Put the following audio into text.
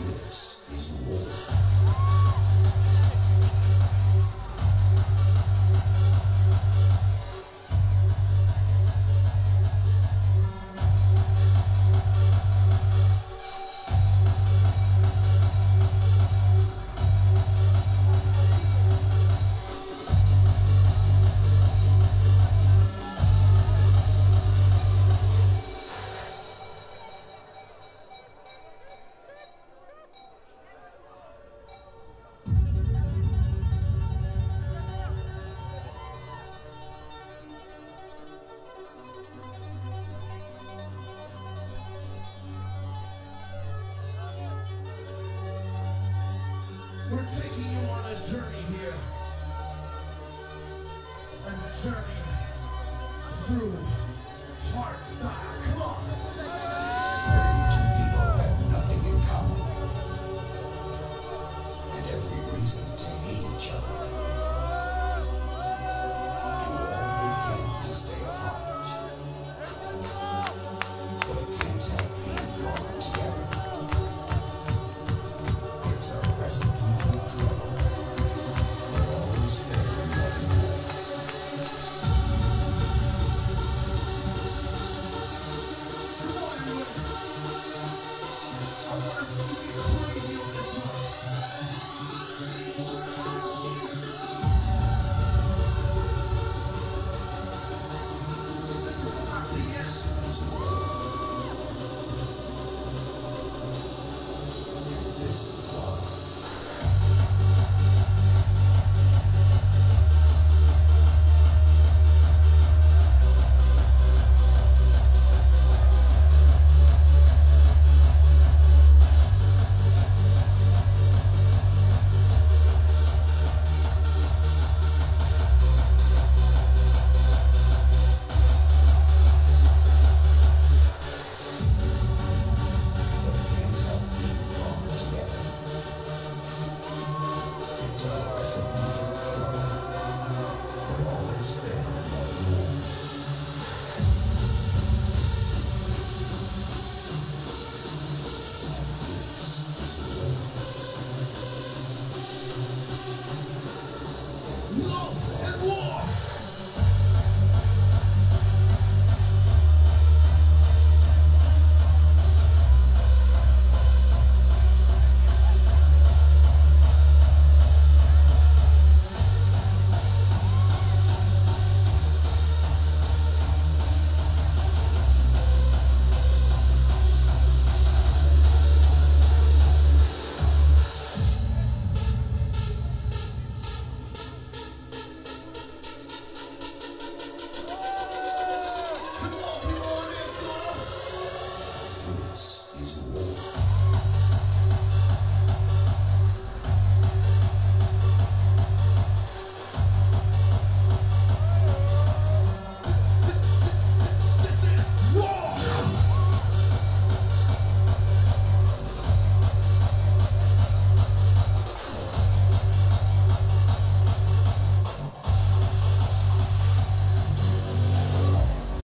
Christmas. We're taking you on a journey here. A journey through hard style. Whoa.